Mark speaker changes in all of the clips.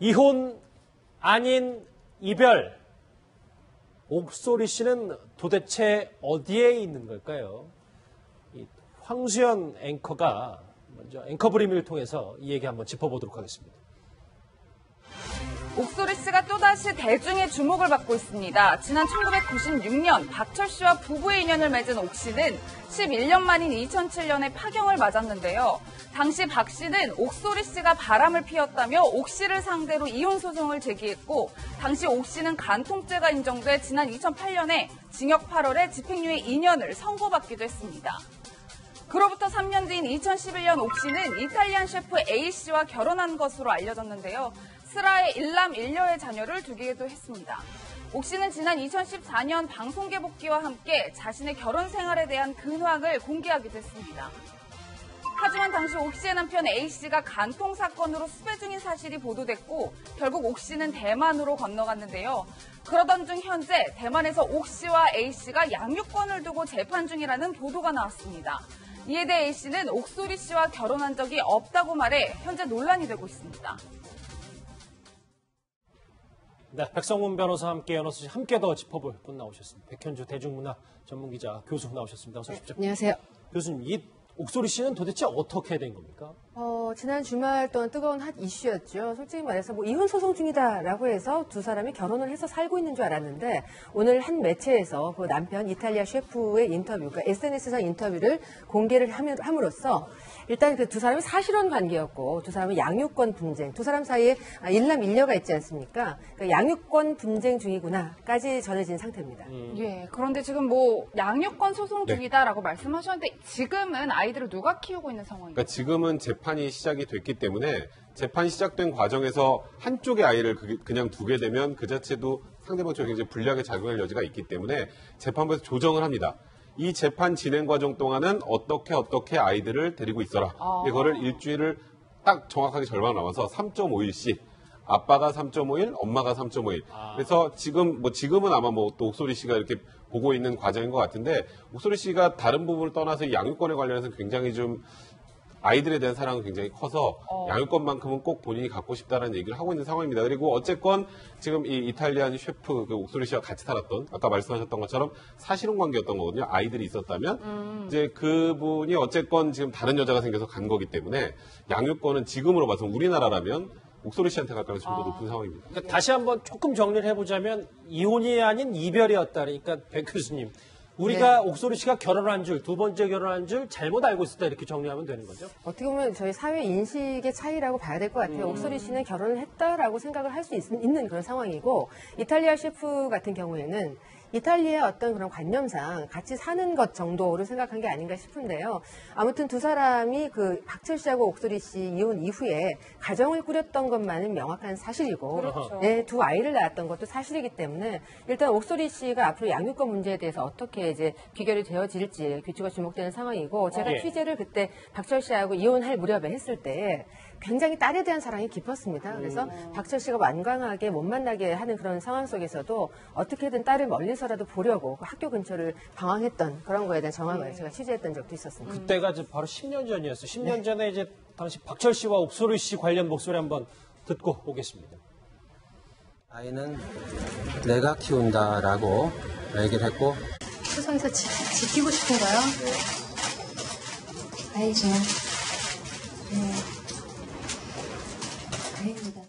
Speaker 1: 이혼 아닌 이별. 옥소리 씨는 도대체 어디에 있는 걸까요? 이 황수연 앵커가 먼저 앵커 브리미를 통해서 이 얘기 한번 짚어보도록 하겠습니다.
Speaker 2: 옥소리 씨가 또다시 대중의 주목을 받고 있습니다. 지난 1996년 박철 씨와 부부의 인연을 맺은 옥 씨는 11년 만인 2007년에 파경을 맞았는데요. 당시 박 씨는 옥소리 씨가 바람을 피웠다며 옥 씨를 상대로 이혼 소송을 제기했고 당시 옥 씨는 간통죄가 인정돼 지난 2008년에 징역 8월에 집행유예 2년을 선고받기도 했습니다. 그로부터 3년 뒤인 2011년 옥 씨는 이탈리안 셰프 A 씨와 결혼한 것으로 알려졌는데요. 스라의 일남 일녀의 자녀를 두기도 했습니다. 옥 씨는 지난 2014년 방송계 복귀와 함께 자신의 결혼 생활에 대한 근황을 공개하기도 했습니다. 하지만 당시 옥 씨의 남편 A 씨가 간통 사건으로 수배 중인 사실이 보도됐고 결국 옥 씨는 대만으로 건너갔는데요. 그러던 중 현재 대만에서 옥 씨와 A 씨가 양육권을 두고 재판 중이라는 보도가 나왔습니다. 이에 대해 A 씨는 옥소리 씨와 결혼한 적이 없다고 말해 현재 논란이 되고 있습니다.
Speaker 1: 네, 백성문 변호사와 함께 연어 씨 함께 더 짚어볼 분 나오셨습니다. 백현주 대중문화 전문기자 교수 나오셨습니다. 어서 오십시오.
Speaker 3: 안녕하세요.
Speaker 1: 교수님, 이 옥소리 씨는 도대체 어떻게 된 겁니까?
Speaker 3: 어, 지난 주말 동안 뜨거운 핫 이슈였죠. 솔직히 말해서 뭐 이혼 소송 중이다라고 해서 두 사람이 결혼을 해서 살고 있는 줄 알았는데 오늘 한 매체에서 그 남편 이탈리아 셰프의 인터뷰, 그러니까 SNS상 인터뷰를 공개를 함- 함으로써 일단 그 두 사람이 사실혼 관계였고 두 사람은 양육권 분쟁, 두 사람 사이에 아, 일남 일녀가 있지 않습니까? 그러니까 양육권 분쟁 중이구나까지 전해진 상태입니다.
Speaker 2: 예, 그런데 지금 뭐 양육권 소송
Speaker 4: 네.
Speaker 2: 중이다라고 말씀하셨는데 지금은 아이들을 누가 키우고 있는 상황인가요?
Speaker 4: 그러니까 지금은 재판이 시작이 됐기 때문에 재판이 시작된 과정에서 한쪽의 아이를 그- 그냥 두게 되면 그 자체도 상대방 쪽에 이제 불리하게 작용할 여지가 있기 때문에 재판부에서 조정을 합니다. 이 재판 진행 과정 동안은 어떻게 어떻게 아이들을 데리고 있어라.
Speaker 2: 아.
Speaker 4: 이거를 일주일을 딱 정확하게 절반 남아서 3.5일씩 아빠가 3.5일, 엄마가 3.5일. 그래서 지금 뭐 지금은 아마 뭐 또 옥소리 씨가 이렇게 보고 있는 과정인 것 같은데 옥소리 씨가 다른 부분을 떠나서 이 양육권에 관련해서 굉장히 좀 아이들에 대한 사랑은 굉장히 커서
Speaker 2: 어.
Speaker 4: 양육권만큼은 꼭 본인이 갖고 싶다는 얘기를 하고 있는 상황입니다. 그리고 어쨌건 지금 이 이탈리안 셰프 그 옥소리 씨와 같이 살았던 아까 말씀하셨던 것처럼 사실혼 관계였던 거거든요. 아이들이 있었다면 이제 그분이 어쨌건 지금 다른 여자가 생겨서 간 거기 때문에 양육권은 지금으로 봐서 우리나라라면 옥소리 씨한테 갈 가능성이 더 높은 상황입니다.
Speaker 1: 그러니까 다시 한번 조금 정리를 해보자면 이혼이 아닌 이별이었다. 그러니까 백 교수님, 우리가 옥소리 씨가 결혼한 줄, 두 번째 결혼한 줄 잘못 알고 있었다 이렇게 정리하면 되는 거죠?
Speaker 3: 어떻게 보면 저희 사회 인식의 차이라고 봐야 될 것 같아요. 옥소리 씨는 결혼을 했다라고 생각을 할 수 있는 그런 상황이고 이탈리아 셰프 같은 경우에는 이탈리아 어떤 그런 관념상 같이 사는 것 정도로 생각한 게 아닌가 싶은데요. 아무튼 두 사람이 그 박철 씨하고 옥소리 씨 이혼 이후에 가정을 꾸렸던 것만은 명확한 사실이고,
Speaker 2: 그렇죠.
Speaker 3: 네, 두 아이를 낳았던 것도 사실이기 때문에 일단 옥소리 씨가 앞으로 양육권 문제에 대해서 어떻게 이제 귀결이 되어질지 귀추가 주목되는 상황이고 제가
Speaker 1: 예.
Speaker 3: 취재를 그때 박철 씨하고 이혼할 무렵에 했을 때 굉장히 딸에 대한 사랑이 깊었습니다. 그래서 박철 씨가 완강하게 못 만나게 하는 그런 상황 속에서도 어떻게든 딸을 멀리서라도 보려고 그 학교 근처를 방황했던 그런 거에 대한 정황을 제가 취재했던 적도 있었습니다.
Speaker 1: 그때가 이제 바로 10년 전이었어요. 10년 전에 이제 당시 박철 씨와 옥소리 씨 관련 목소리 한번 듣고 오겠습니다.
Speaker 5: 아이는 내가 키운다라고 얘기를 했고
Speaker 6: 세상에서 지, 지키고 싶은 거요? 아이죠. 네. 다행입니다.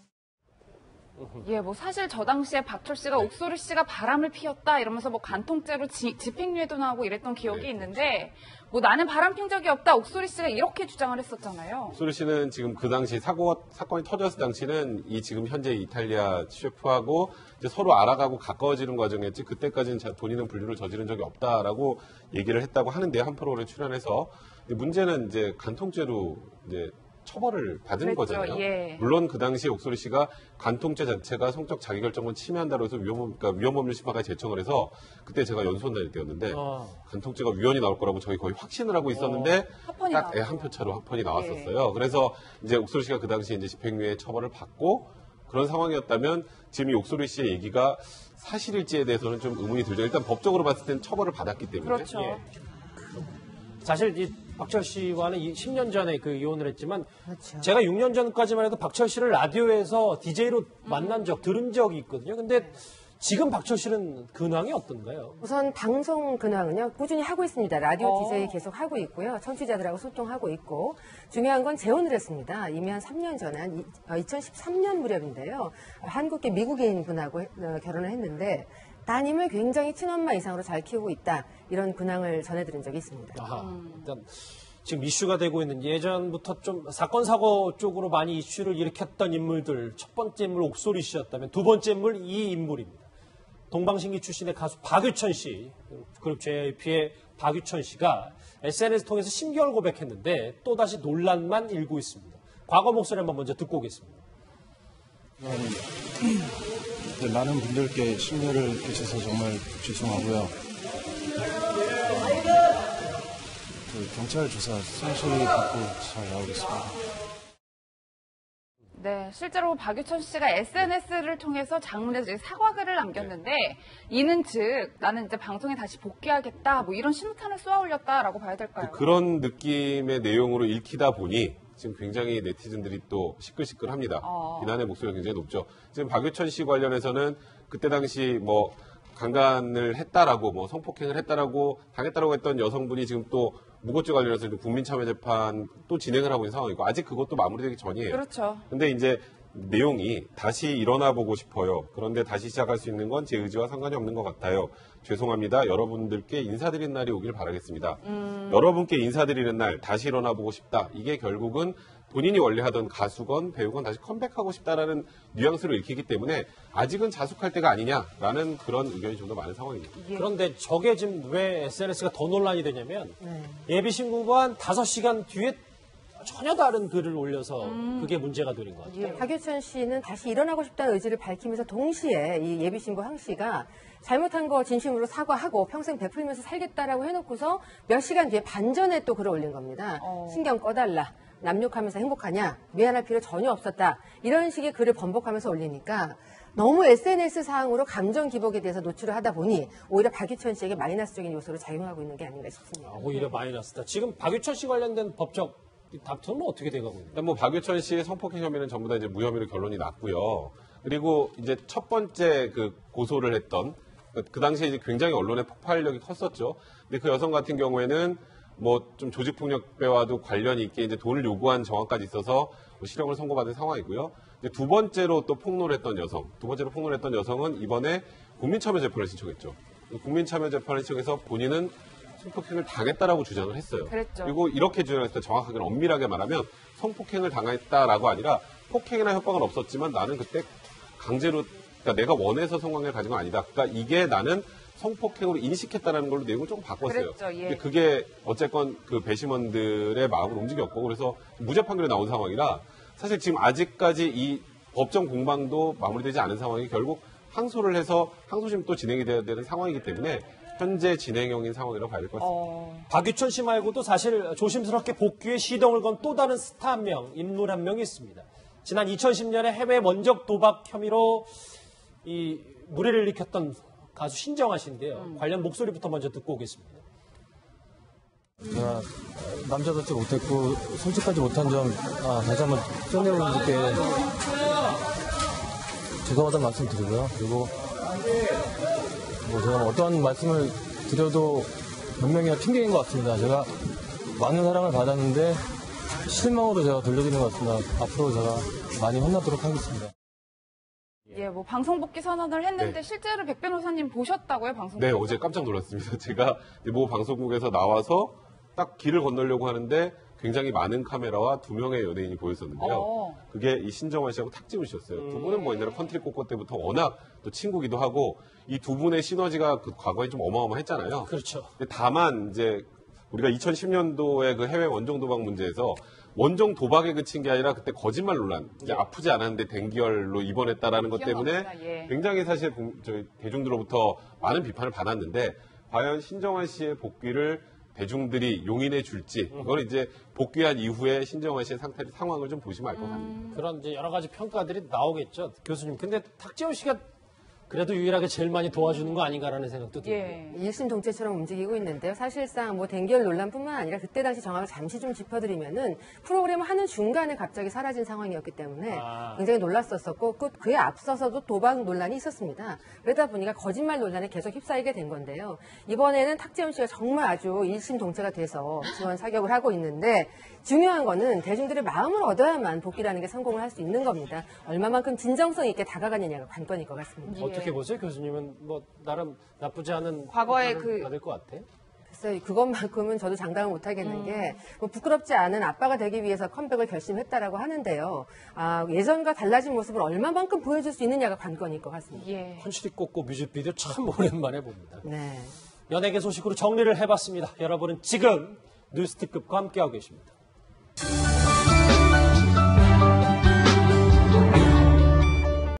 Speaker 2: 예, 뭐 사실 저 당시에 박철 씨가 옥소리 씨가 바람을 피웠다 이러면서 뭐 간통죄로 지- 집행유예도 나오고 이랬던 기억이 있는데 뭐 나는 바람 핀 적이 없다 옥소리 씨가 이렇게 주장을 했었잖아요.
Speaker 4: 옥소리 씨는 지금 그 당시 사고 사건이 터졌을 당시는 이 지금 현재 이탈리아 셰프하고 이제 서로 알아가고 가까워지는 과정이었지 그때까지는 자- 본인은 분류를 저지른 적이 없다라고 얘기를 했다고 하는데요 한 프로그램에 출연해서 문제는 이제 간통죄로 이제 처벌을 받은
Speaker 2: 그랬죠,
Speaker 4: 거잖아요.
Speaker 2: 예.
Speaker 4: 물론 그 당시 옥소리 씨가 간통죄 자체가 성적 자기결정권 침해한다고 해서 위험법, 그러니까 위험법률 심판까지 제청을 해서 그때 제가 연수원 다닐 때였는데
Speaker 1: 어.
Speaker 4: 간통죄가 위헌이 나올 거라고 저희 거의 확신을 하고 있었는데
Speaker 2: 합헌이
Speaker 4: 딱애
Speaker 2: 나왔죠.
Speaker 4: 한 표 차로 합헌이 나왔었어요. 그래서 이제 옥소리 씨가 그 당시 이제 집행유예 처벌을 받고 그런 상황이었다면 지금 이 옥소리 씨의 얘기가 사실일지에 대해서는 좀 의문이 들죠. 일단 법적으로 봤을 땐 처벌을 받았기 때문에.
Speaker 2: 그렇죠.
Speaker 1: 예. 사실 이 박철 씨와는 이 10년 전에 그 이혼을 했지만
Speaker 3: 그렇죠.
Speaker 1: 제가 6년 전까지만 해도 박철 씨를 라디오에서 DJ로 만난 적, 들은 적이 있거든요. 근데 지금 박철 씨는 근황이 어떤가요?
Speaker 3: 우선 방송 근황은요 꾸준히 하고 있습니다. 라디오
Speaker 2: 어.
Speaker 3: 디제이 계속 하고 있고요. 청취자들하고 소통하고 있고 중요한 건 재혼을 했습니다. 이미 한 3년 전에 한 이- 어, 2013년 무렵인데요. 한국계 미국인 분하고 해- 어, 결혼을 했는데 따님을 굉장히 친엄마 이상으로 잘 키우고 있다 이런 근황을 전해드린 적이 있습니다.
Speaker 1: 아하, 일단 지금 이슈가 되고 있는 예전부터 좀 사건 사고 쪽으로 많이 이슈를 일으켰던 인물들 첫 번째 인물 옥소리 씨였다면 두 번째 인물 이 인물입니다. 동방신기 출신의 가수 박유천 씨, 그룹 JYP의 박유천 씨가 SNS 통해서 신결 고백했는데 또다시 논란만 일고 있습니다. 과거 목소리 한번 먼저 듣고 오겠습니다.
Speaker 7: 네, 많은 분들께 심려를 끼쳐서 정말 죄송하고요. 그 경찰 조사 성실히 받고 잘 나오겠습니다.
Speaker 2: 네, 실제로 박유천 씨가 SNS를 통해서 장문에서 사과글을 남겼는데 이는 즉 나는 이제 방송에 다시 복귀하겠다 뭐 이런 신호탄을 쏘아 올렸다라고 봐야 될까요?
Speaker 4: 그런 느낌의 내용으로 읽히다 보니 지금 굉장히 네티즌들이 또 시끌시끌합니다.
Speaker 2: 어.
Speaker 4: 비난의 목소리가 굉장히 높죠. 지금 박유천 씨 관련해서는 그때 당시 뭐 강간을 했다라고 뭐 성폭행을 했다라고 당했다라고 했던 여성분이 지금 또 무고죄 관련해서 국민참여재판 또 진행을 하고 있는 상황이고 아직 그것도 마무리되기 전이에요.
Speaker 2: 그렇죠.
Speaker 4: 근데 이제 내용이 다시 일어나 보고 싶어요. 그런데 다시 시작할 수 있는 건 제 의지와 상관이 없는 것 같아요. 죄송합니다. 여러분들께 인사드리는 날이 오길 바라겠습니다. 여러분께 인사드리는 날 다시 일어나 보고 싶다. 이게 결국은 본인이 원래 하던 가수건 배우건 다시 컴백하고 싶다라는 뉘앙스로 읽히기 때문에 아직은 자숙할 때가 아니냐라는 그런 의견이 좀 더 많은 상황입니다.
Speaker 1: 그런데 저게 지금 왜 SNS가 더 논란이 되냐면
Speaker 3: 네.
Speaker 1: 예비 신고가 한 5시간 뒤에 전혀 다른 글을 올려서 그게 문제가 되는 것 같아요.
Speaker 3: 박유천 씨는 다시 일어나고 싶다는 의지를 밝히면서 동시에 이 예비 신부 황 씨가 잘못한 거 진심으로 사과하고 평생 베풀면서 살겠다라고 해놓고서 몇 시간 뒤에 반전에 또 글을 올린 겁니다.
Speaker 2: 어.
Speaker 3: 신경 꺼달라. 남욕하면서 행복하냐? 미안할 필요 전혀 없었다. 이런 식의 글을 번복하면서 올리니까 너무 SNS 상으로 감정 기복에 대해서 노출을 하다 보니 오히려 박유천 씨에게 마이너스적인 요소로 작용하고 있는 게 아닌가 싶습니다.
Speaker 1: 아, 오히려 마이너스다. 지금 박유천 씨 관련된 법적 다툼은 어떻게 돼가고 있나요?
Speaker 4: 뭐 박유천 씨의 성폭행 혐의는 전부 다 이제 무혐의로 결론이 났고요. 그리고 이제 첫 번째 그 고소를 했던 그, 그 당시에 이제 굉장히 언론의 폭발력이 컸었죠. 근데 그 여성 같은 경우에는 뭐 좀 조직폭력배와도 관련이 있게 이제 돈을 요구한 정황까지 있어서 뭐 실형을 선고받은 상황이고요. 두 번째로 또 폭로를 했던 여성, 두 번째로 폭로를 했던 여성은 이번에 국민참여 재판을 신청했죠. 국민참여 재판을 신청해서 본인은 성폭행을 당했다라고 주장을 했어요.
Speaker 2: 그랬죠.
Speaker 4: 그리고 이렇게 주장했을 때 정확하게는 엄밀하게 말하면 성폭행을 당했다라고 아니라 폭행이나 협박은 없었지만 나는 그때 강제로 그러니까 내가 원해서 성관계를 가진 건 아니다. 그러니까 이게 나는 성폭행으로 인식했다라는 걸로 내용을 조금 바꿨어요.
Speaker 2: 그랬죠, 예.
Speaker 4: 그게 어쨌건 그 배심원들의 마음을 움직였고 그래서 무죄 판결이 나온 상황이라 사실 지금 아직까지 이 법정 공방도 마무리되지 않은 상황이 결국 항소를 해서 항소심 또 진행이 돼야 되는 상황이기 때문에 현재 진행형인 상황이라고 봐야 될 것 같습니다.
Speaker 2: 어,
Speaker 1: 박유천 씨 말고도 사실 조심스럽게 복귀에 시동을 건 또 다른 스타 한 명, 인물 한 명이 있습니다. 지난 2010년에 해외 원적 도박 혐의로 이 무리를 일으켰던 가수 신정아 씨인데요. 관련 목소리부터 먼저 듣고 오겠습니다.
Speaker 7: 제가 남자답지 못했고 솔직하지 못한 점 아, 다시 한번 쩐여분들께 죄송하다는 말씀 드리고요. 그리고 뭐 제가 어떠한 말씀을 드려도 분명히 핑계인 것 같습니다. 제가 많은 사랑을 받았는데 실망으로 제가 돌려드린 것 같습니다. 앞으로 제가 많이 혼나도록 하겠습니다.
Speaker 2: 예, 뭐 방송 복귀 선언을 했는데
Speaker 4: 네.
Speaker 2: 실제로 백 변호사님 보셨다고요, 방송?
Speaker 4: 네? 어제 깜짝 놀랐습니다. 제가 모 방송국에서 나와서 딱 길을 건너려고 하는데 굉장히 많은 카메라와 두 명의 연예인이 보였었는데요.
Speaker 2: 어.
Speaker 4: 그게 이 신정환 씨하고 탁재훈 씨였어요. 두 분은 뭐 옛날에 컨트리 꼬꼬 때부터 워낙 또 친구기도 하고 이 두 분의 시너지가 그 과거에 좀 어마어마했잖아요.
Speaker 1: 그렇죠.
Speaker 4: 다만 이제 우리가 2010년도에 그 해외 원정 도박 문제에서 원정 도박에 그친 게 아니라 그때 거짓말 논란, 이제 아프지 않았는데 뎅기열로 입원했다라는 것 때문에.
Speaker 2: 예.
Speaker 4: 굉장히 사실 공- 저희 대중들로부터 많은 비판을 받았는데 과연 신정환 씨의 복귀를 대중들이 용인해 줄지 그걸 이제 복귀한 이후에 신정환 씨의 상태 상황을 좀 보시면 알 것 같습니다.
Speaker 1: 그런 이제 여러 가지 평가들이 나오겠죠. 교수님. 근데 탁재훈 씨가 그래도 유일하게 제일 많이 도와주는 거 아닌가라는 생각도 들고.
Speaker 2: 예.
Speaker 3: 일심 동체처럼 움직이고 있는데요. 사실상 뭐 댕결 논란뿐만 아니라 그때 당시 정황을 잠시 좀 짚어드리면은 프로그램을 하는 중간에 갑자기 사라진 상황이었기 때문에
Speaker 1: 아.
Speaker 3: 굉장히 놀랐었었고 그- 그에 앞서서도 도박 논란이 있었습니다. 그러다 보니까 거짓말 논란에 계속 휩싸이게 된 건데요. 이번에는 탁재훈 씨가 정말 아주 일심 동체가 돼서 지원 사격을 하고 있는데 중요한 거는 대중들의 마음을 얻어야만 복귀라는 게 성공을 할 수 있는 겁니다. 얼마만큼 진정성 있게 다가가느냐가 관건일 것 같습니다.
Speaker 2: 예.
Speaker 1: 어떻게 보세요, 교수님은? 뭐 나름 나쁘지 않은
Speaker 2: 과거에 그-
Speaker 1: 받을 것 같아.
Speaker 3: 글쎄요, 그것만큼은 저도 장담을 못 하겠는
Speaker 2: 음.
Speaker 3: 게, 뭐 부끄럽지 않은 아빠가 되기 위해서 컴백을 결심했다라고 하는데요. 아, 예전과 달라진 모습을 얼마만큼 보여줄 수 있느냐가 관건일 것 같습니다.
Speaker 2: 예.
Speaker 1: 헌실이 꽂고 뮤직비디오 참 오랜만에 봅니다.
Speaker 3: 네.
Speaker 1: 연예계 소식으로 정리를 해봤습니다. 여러분은 지금 뉴스특급과 함께하고 계십니다.